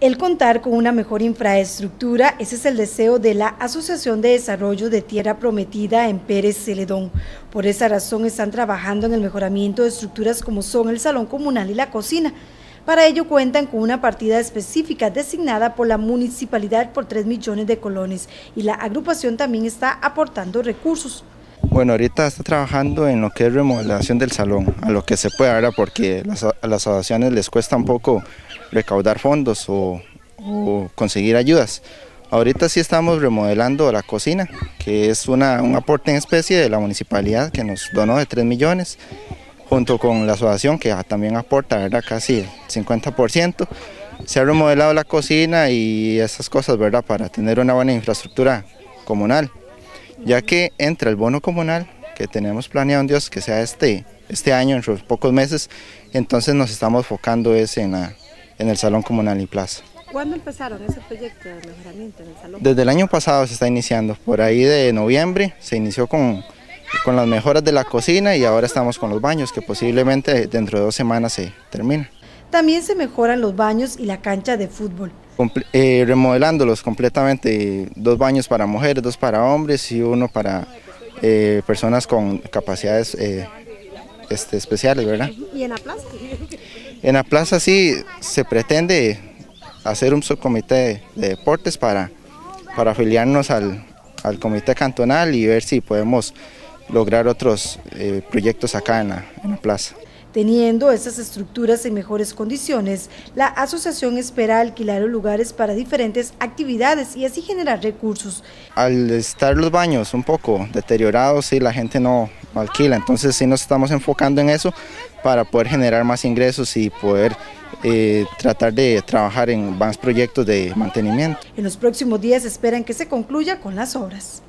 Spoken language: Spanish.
El contar con una mejor infraestructura, ese es el deseo de la Asociación de Desarrollo de Tierra Prometida en Pérez Celedón. Por esa razón están trabajando en el mejoramiento de estructuras como son el salón comunal y la cocina. Para ello cuentan con una partida específica designada por la municipalidad por 3 millones de colones y la agrupación también está aportando recursos. Bueno, ahorita está trabajando en lo que es remodelación del salón, a lo que se puede ahora porque a las asociaciones les cuesta un poco recaudar fondos o, conseguir ayudas. Ahorita sí estamos remodelando la cocina, que es una, un aporte en especie de la municipalidad que nos donó de 3 millones, junto con la asociación que también aporta ¿verdad? casi el 50%. Se ha remodelado la cocina y esas cosas ¿verdad? para tener una buena infraestructura comunal ya que entra el bono comunal que tenemos planeado en Dios que sea este, este año, en pocos meses, entonces nos estamos enfocando es en, en el Salón Comunal y Plaza. ¿Cuándo empezaron ese proyecto de mejoramiento en el salón? Desde el año pasado se está iniciando, por ahí de noviembre se inició con, con las mejoras de la cocina y ahora estamos con los baños, que posiblemente dentro de dos semanas se termina. También se mejoran los baños y la cancha de fútbol. Eh, remodelándolos completamente, dos baños para mujeres, dos para hombres y uno para eh, personas con capacidades eh, este, especiales, ¿verdad? ¿Y en la plaza? En la plaza sí se pretende hacer un subcomité de deportes para, para afiliarnos al, al comité cantonal y ver si podemos lograr otros proyectos acá en la plaza. Teniendo esas estructuras en mejores condiciones, la asociación espera alquilar lugares para diferentes actividades y así generar recursos. Al estar los baños un poco deteriorados, sí, la gente no alquila, entonces sí nos estamos enfocando en eso para poder generar más ingresos y poder eh, tratar de trabajar en más proyectos de mantenimiento. En los próximos días esperan que se concluya con las obras.